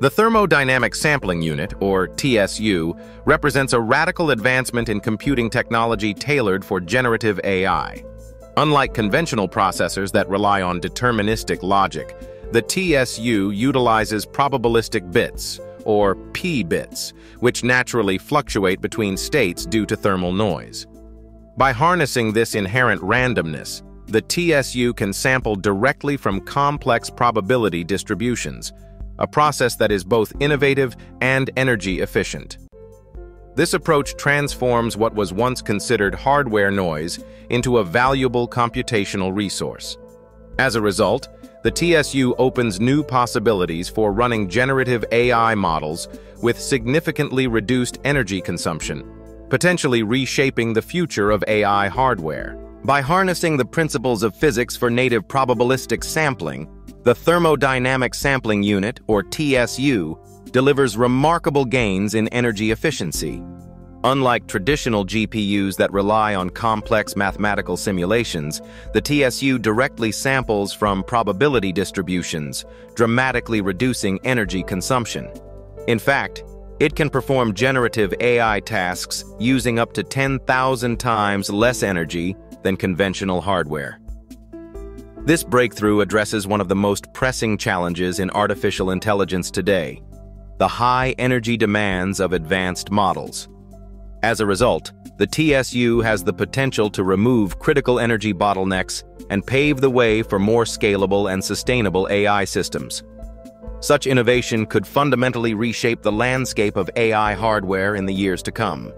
The Thermodynamic Sampling Unit, or TSU, represents a radical advancement in computing technology tailored for generative AI. Unlike conventional processors that rely on deterministic logic, the TSU utilizes probabilistic bits, or p-bits, which naturally fluctuate between states due to thermal noise. By harnessing this inherent randomness, the TSU can sample directly from complex probability distributions, a process that is both innovative and energy efficient. This approach transforms what was once considered hardware noise into a valuable computational resource. As a result, the TSU opens new possibilities for running generative AI models with significantly reduced energy consumption, potentially reshaping the future of AI hardware. By harnessing the principles of physics for native probabilistic sampling, the Thermodynamic Sampling Unit, or TSU, delivers remarkable gains in energy efficiency. Unlike traditional GPUs that rely on complex mathematical simulations, the TSU directly samples from probability distributions, dramatically reducing energy consumption. In fact, it can perform generative AI tasks using up to 10,000 times less energy than conventional hardware. This breakthrough addresses one of the most pressing challenges in artificial intelligence today, the high energy demands of advanced models. As a result, the TSU has the potential to remove critical energy bottlenecks and pave the way for more scalable and sustainable AI systems. Such innovation could fundamentally reshape the landscape of AI hardware in the years to come.